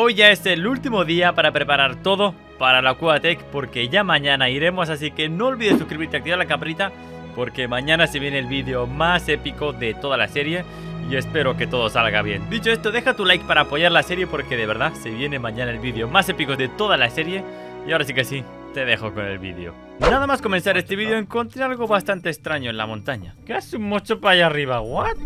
hoy ya es el último día para preparar todo para la Cuatec porque ya mañana iremos, así que no olvides suscribirte activar la campanita porque mañana se viene el vídeo más épico de toda la serie y espero que todo salga bien. Dicho esto, deja tu like para apoyar la serie porque de verdad se viene mañana el vídeo más épico de toda la serie y ahora sí que sí, te dejo con el vídeo. Nada más comenzar este vídeo encontré algo bastante extraño en la montaña. ¿Qué hace un mocho para allá arriba? ¿What?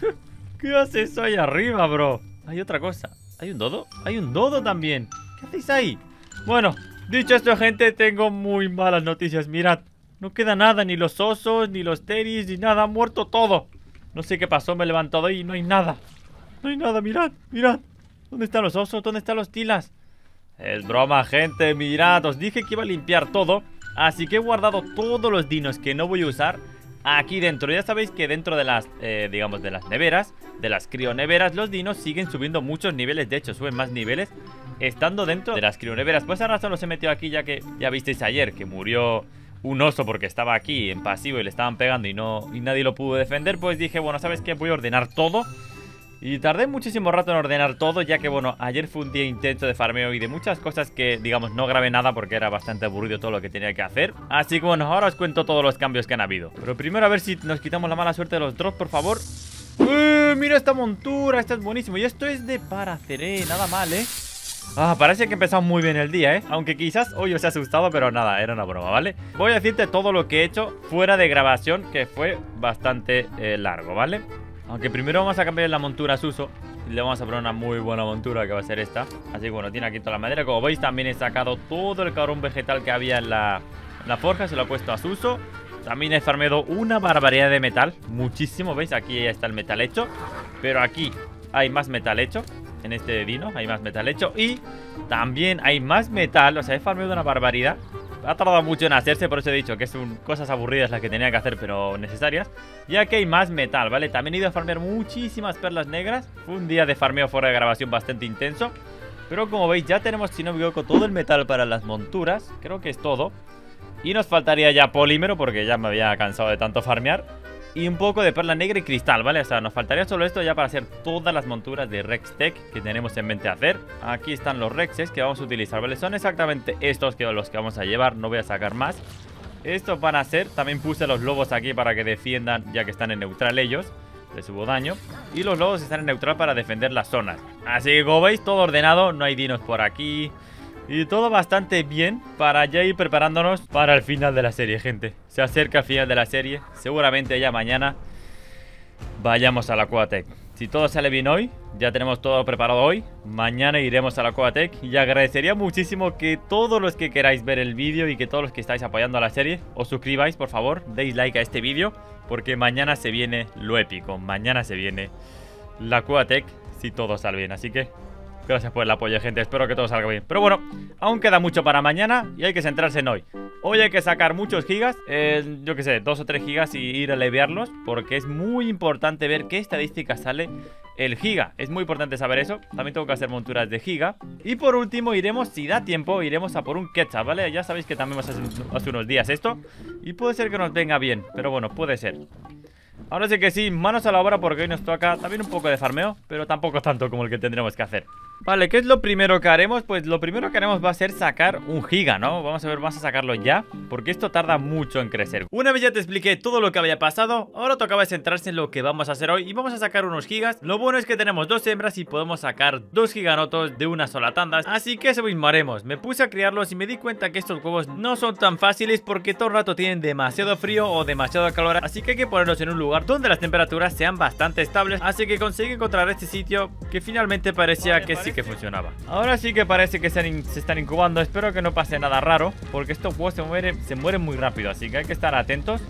¿Qué hace eso ahí arriba, bro? Hay otra cosa. ¿Hay un dodo? Hay un dodo también. ¿Qué hacéis ahí? Bueno, dicho esto, gente, tengo muy malas noticias. Mirad, no queda nada, ni los osos, ni los teris, ni nada. Ha muerto todo. No sé qué pasó, me he levantado y no hay nada. No hay nada, mirad, mirad. ¿Dónde están los osos? ¿Dónde están los tilas? Es broma, gente, mirad. Os dije que iba a limpiar todo. Así que he guardado todos los dinos que no voy a usar aquí dentro. Ya sabéis que dentro de las, eh, digamos, de las neveras, de las crioneveras, los dinos siguen subiendo muchos niveles. De hecho, suben más niveles estando dentro de las crioneveras. Pues ahora solo se metió aquí ya que ya visteis ayer que murió un oso porque estaba aquí en pasivo y le estaban pegando y, no, y nadie lo pudo defender. Pues dije, bueno, ¿sabes qué? Voy a ordenar todo. Y tardé muchísimo rato en ordenar todo, ya que, bueno, ayer fue un día intenso de farmeo y de muchas cosas que, digamos, no grabé nada porque era bastante aburrido todo lo que tenía que hacer. Así que, bueno, ahora os cuento todos los cambios que han habido. Pero primero a ver si nos quitamos la mala suerte de los drops, por favor. ¡Uy! Mira esta montura, esta es buenísimo. Y esto es de Paraceré, nada mal, ¿eh? Ah, parece que empezamos muy bien el día, ¿eh? Aunque quizás hoy os he asustado, pero nada, era una broma, ¿vale? Voy a decirte todo lo que he hecho fuera de grabación, que fue bastante eh, largo, ¿vale? Aunque primero vamos a cambiar la montura a Suso le vamos a poner una muy buena montura que va a ser esta. Así que bueno, tiene aquí toda la madera. Como veis también he sacado todo el cabrón vegetal que había en la, forja Se lo he puesto a Suso. También he farmeado una barbaridad de metal Muchísimo, ¿veis? Aquí ya está el metal hecho. Pero aquí hay más metal hecho En este dino hay más metal hecho. Y también hay más metal O sea, he farmeado una barbaridad ha tardado mucho en hacerse, por eso he dicho que son cosas aburridas las que tenía que hacer, pero necesarias. Ya que hay más metal, ¿vale? También he ido a farmear muchísimas perlas negras. Fue un día de farmeo fuera de grabación bastante intenso. Pero como veis, ya tenemos, si no todo el metal para las monturas. Creo que es todo. Y nos faltaría ya polímero, porque ya me había cansado de tanto farmear y un poco de perla negra y cristal, ¿vale? O sea, nos faltaría solo esto ya para hacer todas las monturas de Rex Tech que tenemos en mente hacer. Aquí están los Rexes que vamos a utilizar, ¿vale? Son exactamente estos que los que vamos a llevar, no voy a sacar más. Estos van a ser, también puse los lobos aquí para que defiendan ya que están en neutral ellos. Les subo daño. Y los lobos están en neutral para defender las zonas. Así que como veis, todo ordenado, no hay dinos por aquí. Y todo bastante bien para ya ir preparándonos para el final de la serie, gente. Se acerca el final de la serie. Seguramente ya mañana vayamos a la Coatec. Si todo sale bien hoy, ya tenemos todo preparado hoy. Mañana iremos a la Coatec. Y agradecería muchísimo que todos los que queráis ver el vídeo y que todos los que estáis apoyando a la serie, os suscribáis, por favor. Deis like a este vídeo. Porque mañana se viene lo épico. Mañana se viene la Coatec si todo sale bien. Así que Gracias por el apoyo, gente. Espero que todo salga bien. Pero bueno, aún queda mucho para mañana y hay que centrarse en hoy. Hoy hay que sacar muchos gigas, eh, yo que sé, dos o tres gigas y ir a leviarlos, porque es muy importante ver qué estadística sale el giga. Es muy importante saber eso. También tengo que hacer monturas de giga. Y por último, iremos, si da tiempo, iremos a por un ketchup, ¿vale? Ya sabéis que también hace, hace unos días esto. Y puede ser que nos venga bien, pero bueno, puede ser. Ahora sí que sí, manos a la obra porque hoy nos toca también un poco de farmeo, pero tampoco tanto como el que tendremos que hacer. Vale, ¿qué es lo primero que haremos? Pues lo primero que haremos va a ser sacar un giga, ¿no? Vamos a ver, vamos a sacarlo ya, porque esto tarda mucho en crecer. Una vez ya te expliqué todo lo que había pasado, ahora tocaba centrarse en lo que vamos a hacer hoy y vamos a sacar unos gigas. Lo bueno es que tenemos dos hembras y podemos sacar dos giganotos de una sola tanda, así que eso mismo haremos. Me puse a criarlos y me di cuenta que estos huevos no son tan fáciles porque todo el rato tienen demasiado frío o demasiado calor, así que hay que ponerlos en un lugar donde las temperaturas sean bastante estables Así que conseguí encontrar este sitio que finalmente parecía que sí que funcionaba Ahora sí que parece que se, están incubando Espero que no pase nada raro Porque estos huevos se mueren, muy rápido Así que hay que estar atentos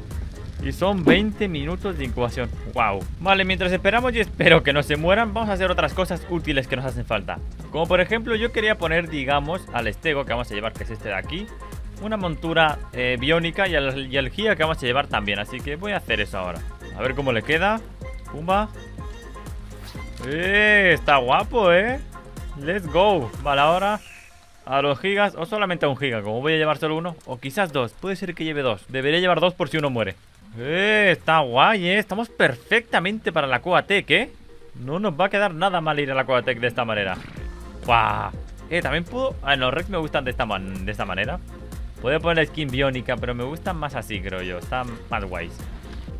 y son 20 minutos de incubación Wow Vale, mientras esperamos y espero que no se mueran Vamos a hacer otras cosas útiles que nos hacen falta Como por ejemplo yo quería poner, digamos Al estego que vamos a llevar, que es este de aquí Una montura eh, biónica y al, y al que vamos a llevar también Así que voy a hacer eso ahora a ver cómo le queda. Pumba. ¡Eh! Está guapo, ¿eh? Let's go. Vale, ahora a los gigas o solamente a un giga. Como voy a llevar solo uno. O quizás dos. Puede ser que lleve dos. Debería llevar dos por si uno muere. ¡Eh! Está guay, ¿eh? Estamos perfectamente para la Coatec, ¿eh? No nos va a quedar nada mal ir a la Coatec de esta manera. ¡Guau! Eh, también puedo... Ah, los Rex me gustan de esta, de esta manera. Puedo poner skin biónica, pero me gustan más así, creo yo. Están más guays.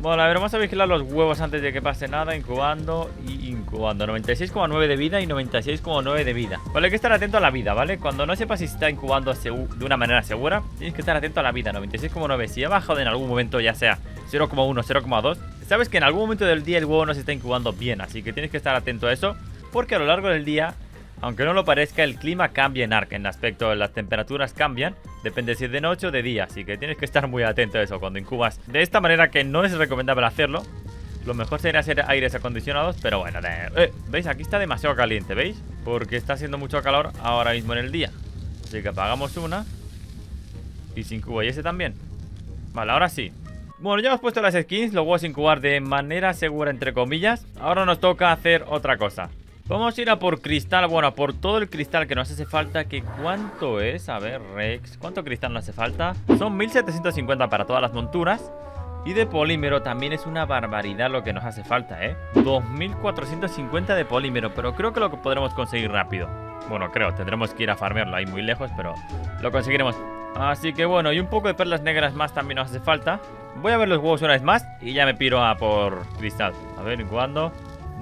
Bueno, a ver, vamos a vigilar los huevos antes de que pase nada. Incubando y incubando. 96,9 de vida y 96,9 de vida. Vale, hay que estar atento a la vida, ¿vale? Cuando no sepas si está incubando de una manera segura, tienes que estar atento a la vida. 96,9. Si ha bajado en algún momento, ya sea 0,1, 0,2, sabes que en algún momento del día el huevo no se está incubando bien. Así que tienes que estar atento a eso. Porque a lo largo del día aunque no lo parezca, el clima cambia en Ark. En aspecto las temperaturas cambian. Depende si es de noche o de día. Así que tienes que estar muy atento a eso cuando incubas. De esta manera que no es recomendable hacerlo. Lo mejor sería hacer aires acondicionados. Pero bueno, eh, ¿veis? Aquí está demasiado caliente, ¿veis? Porque está haciendo mucho calor ahora mismo en el día. Así que apagamos una. Y se incuba. Y ese también. Vale, ahora sí. Bueno, ya hemos puesto las skins, los huevos incubar de manera segura, entre comillas. Ahora nos toca hacer otra cosa. Vamos a ir a por cristal, bueno, a por todo el cristal que nos hace falta Que ¿cuánto es? A ver, Rex, ¿cuánto cristal nos hace falta? Son 1750 para todas las monturas y de polímero también es una barbaridad lo que nos hace falta, ¿eh? 2450 de polímero, pero creo que lo podremos conseguir rápido. Bueno, creo, tendremos que ir a farmearlo ahí muy lejos, pero lo conseguiremos. Así que bueno, y un poco de perlas negras más también nos hace falta. Voy a ver los huevos una vez más y ya me piro a por cristal. A ver, ¿cuándo?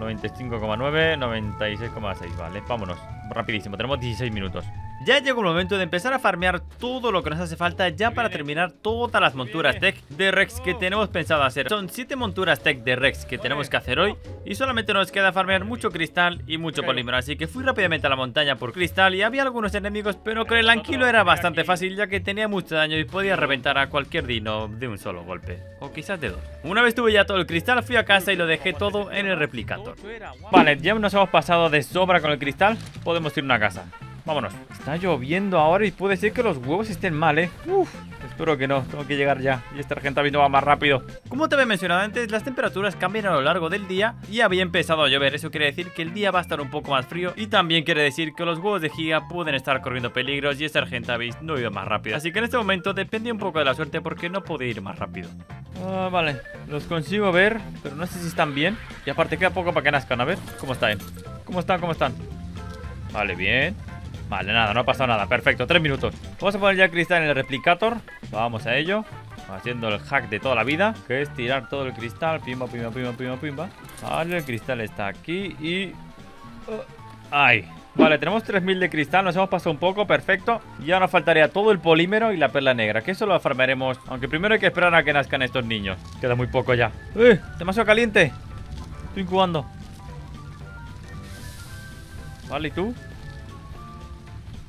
95,9, 96,6, vale, vámonos Rapidísimo, tenemos 16 minutos ya llegó el momento de empezar a farmear todo lo que nos hace falta ya para terminar todas las monturas tech de Rex que tenemos pensado hacer. Son 7 monturas tech de Rex que tenemos que hacer hoy y solamente nos queda farmear mucho cristal y mucho polímero. Así que fui rápidamente a la montaña por cristal y había algunos enemigos, pero con el anquilo era bastante fácil ya que tenía mucho daño y podía reventar a cualquier dino de un solo golpe. O quizás de dos. Una vez tuve ya todo el cristal, fui a casa y lo dejé todo en el replicator. Vale, ya nos hemos pasado de sobra con el cristal, podemos ir a una casa. Vámonos. Está lloviendo ahora y puede ser que los huevos estén mal, ¿eh? Uf, espero que no. Tengo que llegar ya. Y esta gente viendo va más rápido. Como te había mencionado antes, las temperaturas cambian a lo largo del día y había empezado a llover. Eso quiere decir que el día va a estar un poco más frío y también quiere decir que los huevos de giga pueden estar corriendo peligros y esta Argentavis no iba más rápido. Así que en este momento depende un poco de la suerte porque no puede ir más rápido. Ah, vale. Los consigo ver, pero no sé si están bien. Y aparte queda poco para que nazcan. A ver, ¿cómo están? ¿Cómo están? ¿Cómo están? Vale, bien. Vale, nada, no ha pasado nada, perfecto, tres minutos. Vamos a poner ya cristal en el replicator. Vamos a ello. Haciendo el hack de toda la vida Que es tirar todo el cristal. Pimba, pimba, pimba, pimba, pimba. Vale, el cristal está aquí y... Uh, ¡Ay! Vale, tenemos 3000 de cristal, nos hemos pasado un poco, perfecto. Ya nos faltaría todo el polímero y la perla negra Que eso lo farmaremos, aunque primero hay que esperar a que nazcan estos niños. Queda muy poco ya. ¡Eh! Demasiado caliente. Estoy incubando. Vale, ¿y tú?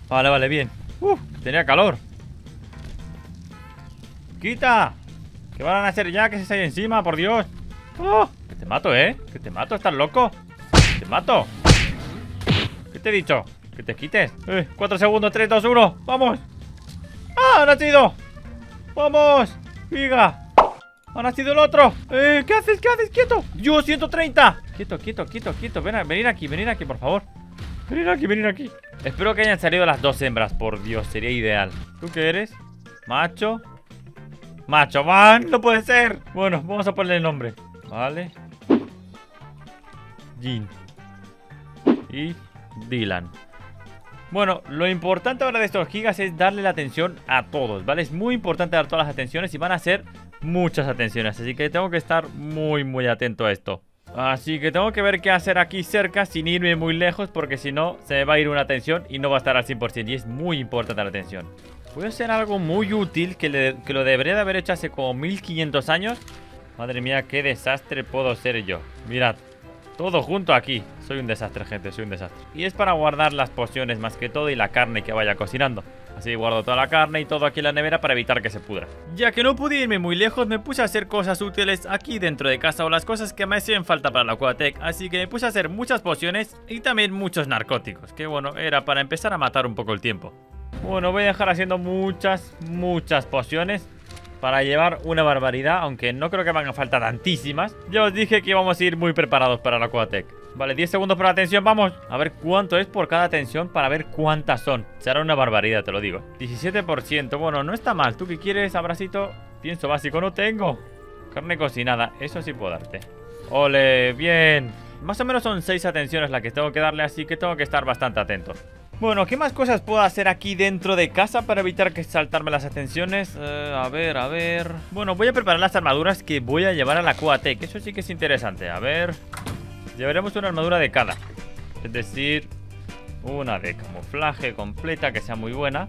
Vale, vale, bien Uf, tenía calor ¡Quita! ¿Qué van a hacer ya? Que se sale encima, por Dios ¡Oh! Que te mato, ¿eh? Que te mato, ¿estás loco? ¡Te mato! ¿Qué te he dicho? Que te quites eh, 4 segundos, 3, 2, 1 ¡Vamos! ¡Ah! ¡Ha nacido! ¡Vamos! ¡Viga! ¡Ha nacido el otro! Eh, ¿Qué haces? ¿Qué haces? ¡Quieto! ¡Yo, 130! Quieto, quieto, quieto, quieto Ven a, venir aquí, venir aquí, por favor Venir aquí, venir aquí. Espero que hayan salido las dos hembras, por Dios, sería ideal. ¿Tú qué eres? Macho Macho, man, no puede ser. Bueno, vamos a ponerle el nombre Vale Jean. Y Dylan. Bueno, lo importante ahora de estos gigas es darle la atención a todos, ¿vale? Es muy importante dar todas las atenciones y van a ser muchas atenciones Así que tengo que estar muy, muy atento a esto Así que tengo que ver qué hacer aquí cerca sin irme muy lejos porque si no se me va a ir una atención y no va a estar al 100% y es muy importante la atención. Voy a hacer algo muy útil que, que lo debería de haber hecho hace como 1500 años. Madre mía, qué desastre puedo ser yo. Mirad, todo junto aquí. Soy un desastre, gente, soy un desastre. Y es para guardar las pociones más que todo y la carne que vaya cocinando. Así guardo toda la carne y todo aquí en la nevera para evitar que se pudra. Ya que no pude irme muy lejos, me puse a hacer cosas útiles aquí dentro de casa o las cosas que me hacían falta para la Quatec. Así que me puse a hacer muchas pociones y también muchos narcóticos. Que bueno, era para empezar a matar un poco el tiempo. Bueno, voy a dejar haciendo muchas, muchas pociones para llevar una barbaridad, aunque no creo que me hagan falta tantísimas. Ya os dije que íbamos a ir muy preparados para la Quatec. Vale, 10 segundos para la tensión, vamos. A ver cuánto es por cada tensión para ver cuántas son. Será una barbaridad, te lo digo. 17%, bueno, no está mal. ¿Tú qué quieres, abracito? Pienso básico, no tengo. Carne cocinada, eso sí puedo darte. Ole, bien. Más o menos son 6 atenciones las que tengo que darle Así que tengo que estar bastante atento. Bueno, ¿qué más cosas puedo hacer aquí dentro de casa para evitar que saltarme las atenciones? Eh, a ver, a ver... Bueno, voy a preparar las armaduras que voy a llevar a la Coatec. Eso sí que es interesante. A ver... Llevaremos una armadura de cada. Es decir, una de camuflaje completa que sea muy buena.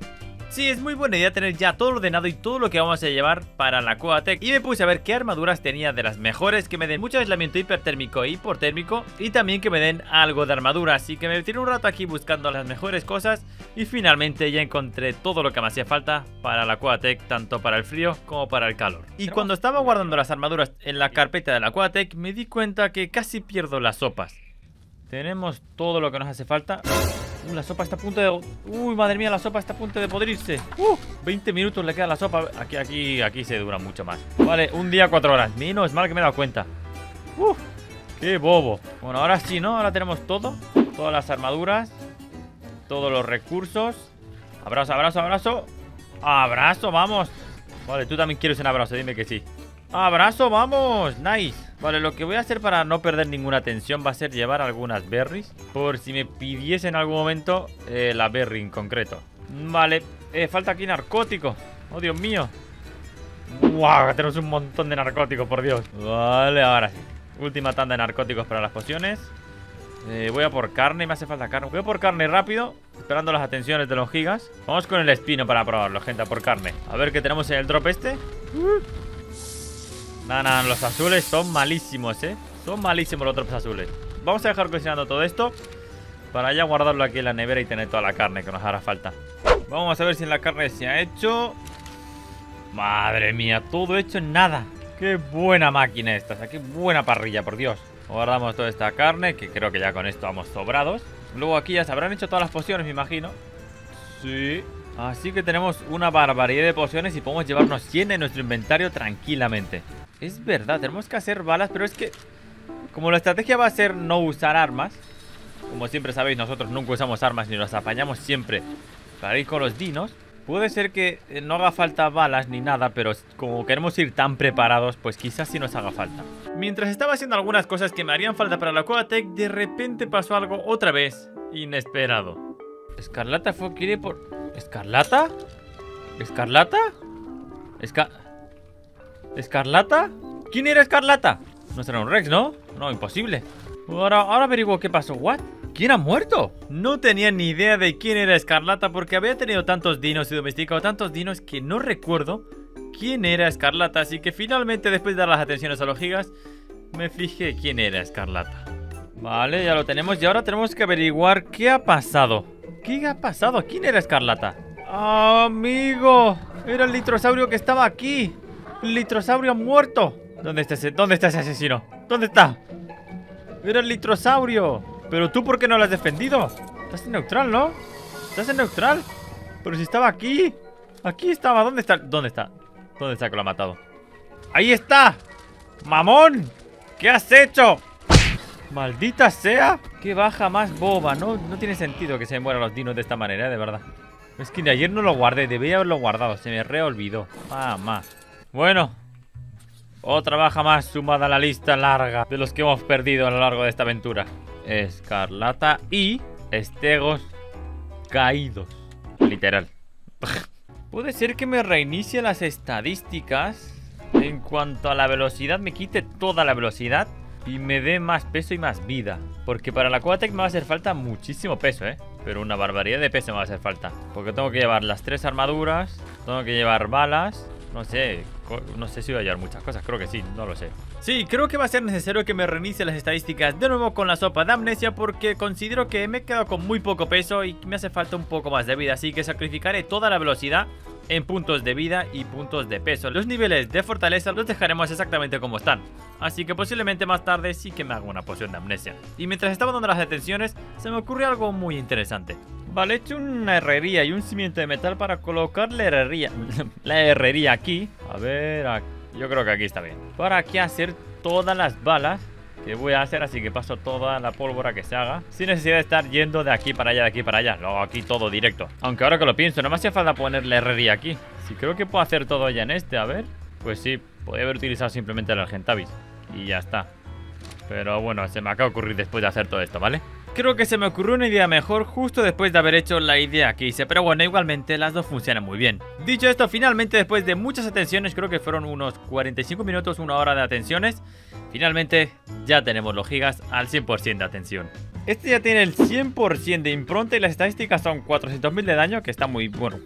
Sí, es muy buena idea tener ya todo ordenado y todo lo que vamos a llevar para la Coatec. Y me puse a ver qué armaduras tenía de las mejores Que me den mucho aislamiento hipertérmico e hipotérmico Y también que me den algo de armadura. Así que me tiré un rato aquí buscando las mejores cosas Y finalmente ya encontré todo lo que me hacía falta para la Coatec Tanto para el frío como para el calor. Y cuando estaba guardando las armaduras en la carpeta de la Coatec Me di cuenta que casi pierdo las sopas. Tenemos todo lo que nos hace falta Uh, la sopa está a punto de... Uy, madre mía, la sopa está a punto de podrirse. Uh, 20 minutos le queda la sopa. Aquí, aquí, aquí se dura mucho más. Vale, un día, cuatro horas. Menos mal que me he dado cuenta. Uh, qué bobo. Bueno, ahora sí, ¿no? Ahora tenemos todo. Todas las armaduras. Todos los recursos. Abrazo, abrazo, abrazo. Abrazo, vamos. Vale, tú también quieres un abrazo, dime que sí. Abrazo, vamos. Nice. Vale, lo que voy a hacer para no perder ninguna tensión va a ser llevar algunas berries. Por si me pidiese en algún momento eh, la berry en concreto. Vale, eh, falta aquí narcótico. Oh, Dios mío. ¡Wow! Tenemos un montón de narcóticos, por Dios. Vale, ahora sí. Última tanda de narcóticos para las pociones. Eh, voy a por carne, me hace falta carne. Voy a por carne rápido, esperando las atenciones de los gigas. Vamos con el espino para probarlo, gente, a por carne. A ver qué tenemos en el drop este. Uh. Nada, nada, los azules son malísimos, ¿eh? Son malísimos los otros azules. Vamos a dejar cocinando todo esto Para ya guardarlo aquí en la nevera y tener toda la carne que nos hará falta. Vamos a ver si la carne se ha hecho. Madre mía, todo hecho en nada. Qué buena máquina esta, qué buena parrilla, por Dios. Guardamos toda esta carne, que creo que ya con esto vamos sobrados. Luego aquí ya se habrán hecho todas las pociones, me imagino. Sí. Así que tenemos una barbaridad de pociones y podemos llevarnos 100 en nuestro inventario tranquilamente es verdad, tenemos que hacer balas, pero es que... Como la estrategia va a ser no usar armas Como siempre sabéis, nosotros nunca usamos armas Ni nos apañamos siempre para ir con los dinos Puede ser que eh, no haga falta balas ni nada, pero como queremos ir tan preparados, pues quizás sí nos haga falta. Mientras estaba haciendo algunas cosas que me harían falta para la Coatec, de repente pasó algo otra vez inesperado. Escarlata fue quiere por... ¿Escarlata? ¿Escarlata? Esca... ¿Escarlata? ¿Quién era Escarlata? No será un Rex, ¿no? No, imposible Ahora, ahora averiguo qué pasó ¿What? ¿Quién ha muerto? No tenía ni idea de quién era Escarlata Porque había tenido tantos dinos y domesticado tantos dinos Que no recuerdo quién era Escarlata Así que finalmente después de dar las atenciones a los gigas Me fijé quién era Escarlata Vale, ya lo tenemos Y ahora tenemos que averiguar qué ha pasado ¿Qué ha pasado? ¿Quién era Escarlata? ¡Amigo! Era el litrosaurio que estaba aquí litrosaurio muerto! ¿Dónde está ese, dónde está asesino? ¿Dónde está? ¡Era el litrosaurio! ¿Pero tú por qué no lo has defendido? Estás en neutral, ¿no? Estás en neutral Pero si estaba aquí Aquí estaba, ¿dónde está? ¿Dónde está? ¿Dónde está que lo ha matado? ¡Ahí está! ¡Mamón! ¿Qué has hecho? ¡Maldita sea! ¡Qué baja más boba! No, no tiene sentido que se mueran los dinos de esta manera, de verdad Es que de ayer no lo guardé, debía haberlo guardado Se me reolvidó Mamá bueno, otra baja más sumada a la lista larga de los que hemos perdido a lo largo de esta aventura. Escarlata y estegos caídos. Literal. Puede ser que me reinicie las estadísticas. En cuanto a la velocidad, me quite toda la velocidad y me dé más peso y más vida. Porque para la Quatec me va a hacer falta muchísimo peso, ¿eh? Pero una barbaridad de peso me va a hacer falta. Porque tengo que llevar las tres armaduras, tengo que llevar balas, no sé, no sé si voy a hallar muchas cosas, creo que sí, no lo sé. Sí, creo que va a ser necesario que me reinicie las estadísticas de nuevo con la sopa de amnesia porque considero que me he quedado con muy poco peso y me hace falta un poco más de vida, así que sacrificaré toda la velocidad en puntos de vida y puntos de peso. Los niveles de fortaleza los dejaremos exactamente como están. Así que posiblemente más tarde sí que me haga una poción de amnesia. Y mientras estaba dando las detenciones, se me ocurrió algo muy interesante. Vale, he hecho una herrería y un cimiento de metal para colocar la herrería. la herrería aquí. A ver, yo creo que aquí está bien. Para aquí hacer todas las balas que voy a hacer, así que paso toda la pólvora que se haga Sin necesidad de estar yendo de aquí para allá, de aquí para allá Luego aquí todo directo Aunque ahora que lo pienso, no me hace falta poner la herrería aquí Si creo que puedo hacer todo ya en este, a ver Pues sí, podría haber utilizado simplemente el Argentavis Y ya está Pero bueno, se me acaba de ocurrir después de hacer todo esto, ¿vale? Creo que se me ocurrió una idea mejor justo después de haber hecho la idea que hice. Pero bueno, igualmente las dos funcionan muy bien. Dicho esto, finalmente después de muchas atenciones, creo que fueron unos 45 minutos, una hora de atenciones, finalmente ya tenemos los gigas al 100% de atención. Este ya tiene el 100% de impronta y las estadísticas son 400.000 de daño, que está muy bueno.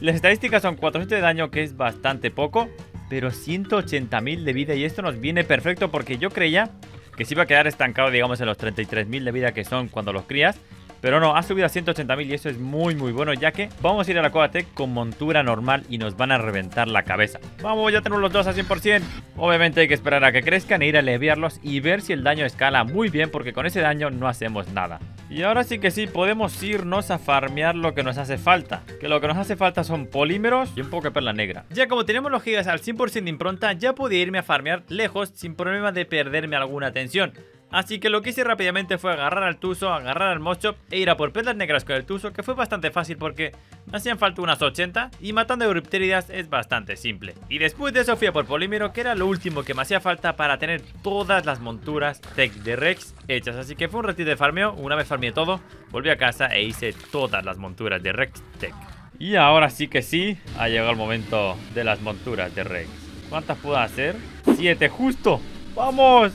Las estadísticas son 400 de daño, que es bastante poco, pero 180.000 de vida y esto nos viene perfecto porque yo creía que se iba a quedar estancado, digamos, en los 33.000 de vida que son cuando los crías. Pero no, ha subido a 180.000 y eso es muy muy bueno ya que vamos a ir a la Coatec con montura normal y nos van a reventar la cabeza. Vamos, ya tenemos los dos a 100%. Obviamente hay que esperar a que crezcan e ir a aliviarlos y ver si el daño escala muy bien porque con ese daño no hacemos nada. Y ahora sí que sí, podemos irnos a farmear lo que nos hace falta. Que lo que nos hace falta son polímeros y un poco de perla negra. Ya como tenemos los gigas al 100% de impronta, ya pude irme a farmear lejos sin problema de perderme alguna atención. Así que lo que hice rápidamente fue agarrar al Tuso, agarrar al Moshop e ir a por perlas negras con el Tuso, que fue bastante fácil porque hacían falta unas 80 y matando Euripteridas es bastante simple. Y después de eso fui a por Polímero, que era lo último que me hacía falta para tener todas las monturas Tech de Rex hechas. Así que fue un ratito de farmeo, una vez farmeé todo, volví a casa e hice todas las monturas de Rex Tech. Y ahora sí que sí, ha llegado el momento de las monturas de Rex. ¿Cuántas puedo hacer? ¡Siete, justo! ¡Vamos!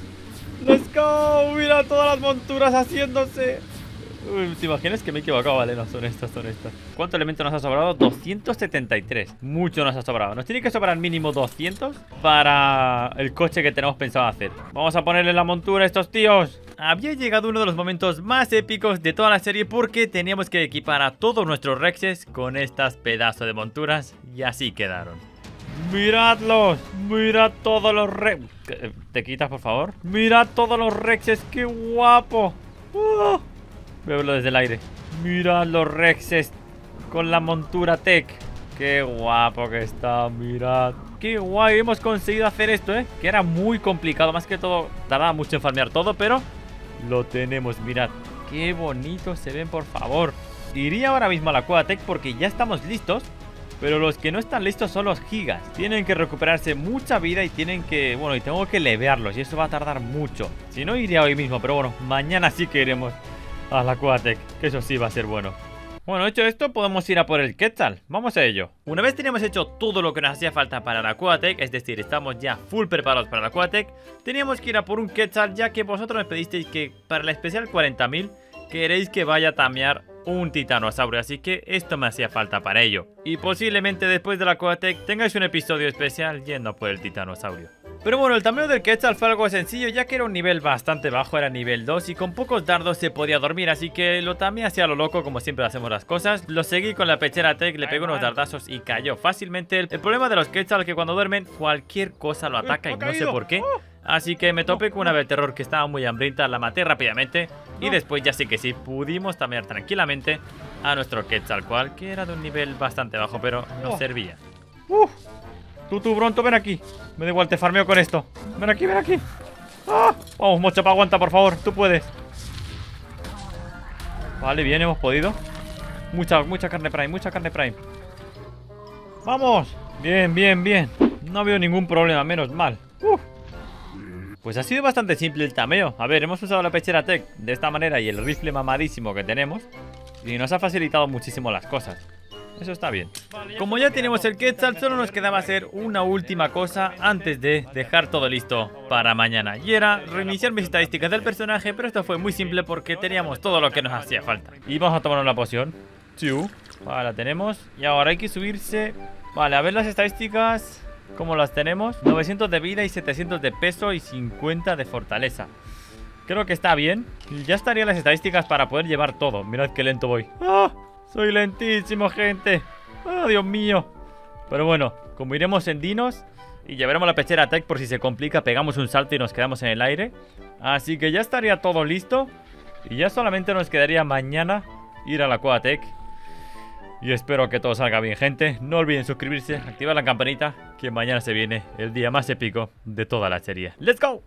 ¡Let's go! Mira todas las monturas haciéndose. Uy, ¿Te imaginas que me he equivocado? Vale, no, son estas, son estas. ¿Cuánto elemento nos ha sobrado? 273. Mucho nos ha sobrado. Nos tiene que sobrar mínimo 200 para el coche que tenemos pensado hacer. Vamos a ponerle la montura a estos tíos. Había llegado uno de los momentos más épicos de toda la serie porque teníamos que equipar a todos nuestros Rexes con estas pedazos de monturas y así quedaron. ¡Miradlos! ¡Mirad todos los rexes! ¿Te quitas, por favor? ¡Mirad todos los rexes! ¡Qué guapo! ¡Uh! Voy desde el aire. ¡Mirad los rexes con la montura tech! ¡Qué guapo que está! ¡Mirad! ¡Qué guay! Hemos conseguido hacer esto, ¿eh? Que era muy complicado. Más que todo, tardaba mucho en farmear todo, pero lo tenemos. Mirad. ¡Qué bonito se ven, por favor! Iría ahora mismo a la cueva tech porque ya estamos listos pero los que no están listos son los gigas. Tienen que recuperarse mucha vida y tienen que... Bueno, y tengo que levearlos y eso va a tardar mucho. Si no, iría hoy mismo, pero bueno, mañana sí que iremos a la Quatec, que eso sí va a ser bueno. Bueno, hecho esto, podemos ir a por el Quetzal. Vamos a ello. Una vez teníamos hecho todo lo que nos hacía falta para la Quatec, es decir, estamos ya full preparados para la Quatec, teníamos que ir a por un Quetzal, ya que vosotros me pedisteis que para la especial 40.000 queréis que vaya a tamear un titanosaurio, así que esto me hacía falta para ello. Y posiblemente después de la Coatec tengáis un episodio especial yendo por el titanosaurio. Pero bueno, el tamaño del Quetzal fue algo sencillo ya que era un nivel bastante bajo, era nivel 2 y con pocos dardos se podía dormir, así que lo también hacía lo loco como siempre hacemos las cosas. Lo seguí con la pechera Tech, le pegó unos dardazos y cayó fácilmente. El problema de los Quetzal es que cuando duermen cualquier cosa lo ataca y no sé por qué. Así que me topé con una ave terror que estaba muy hambrienta, la maté rápidamente y después ya sí que sí pudimos tamear tranquilamente a nuestro Quetzalcoatl, que era de un nivel bastante bajo, pero nos servía. Tú, tú, Bronto, ven aquí. Me da igual, te farmeo con esto. Ven aquí, ven aquí. ¡Ah! Vamos, Mochapa, aguanta, por favor. Tú puedes. Vale, bien, hemos podido. Mucha, mucha carne prime, mucha carne prime. ¡Vamos! Bien, bien, bien. No veo ningún problema, menos mal. Pues ha sido bastante simple el tameo. A ver, hemos usado la pechera Tech de esta manera y el rifle mamadísimo que tenemos. Y nos ha facilitado muchísimo las cosas. Eso está bien. Como ya tenemos el Quetzal, solo nos quedaba hacer una última cosa antes de dejar todo listo para mañana. Y era reiniciar mis estadísticas del personaje, pero esto fue muy simple porque teníamos todo lo que nos hacía falta. Y vamos a tomar una poción. Chiu. Vale, la tenemos. Y ahora hay que subirse... Vale, a ver las estadísticas... ¿Cómo las tenemos? 900 de vida y 700 de peso y 50 de fortaleza. Creo que está bien. Ya estarían las estadísticas para poder llevar todo. Mirad qué lento voy. ¡Ah! Soy lentísimo, gente. ¡Ah, Dios mío! Pero bueno, como iremos en dinos y llevaremos la pechera tech por si se complica, pegamos un salto y nos quedamos en el aire. Así que ya estaría todo listo. Y ya solamente nos quedaría mañana ir a la Tech y espero que todo salga bien, gente. No olviden suscribirse, activar la campanita, que mañana se viene el día más épico de toda la serie. ¡Let's go!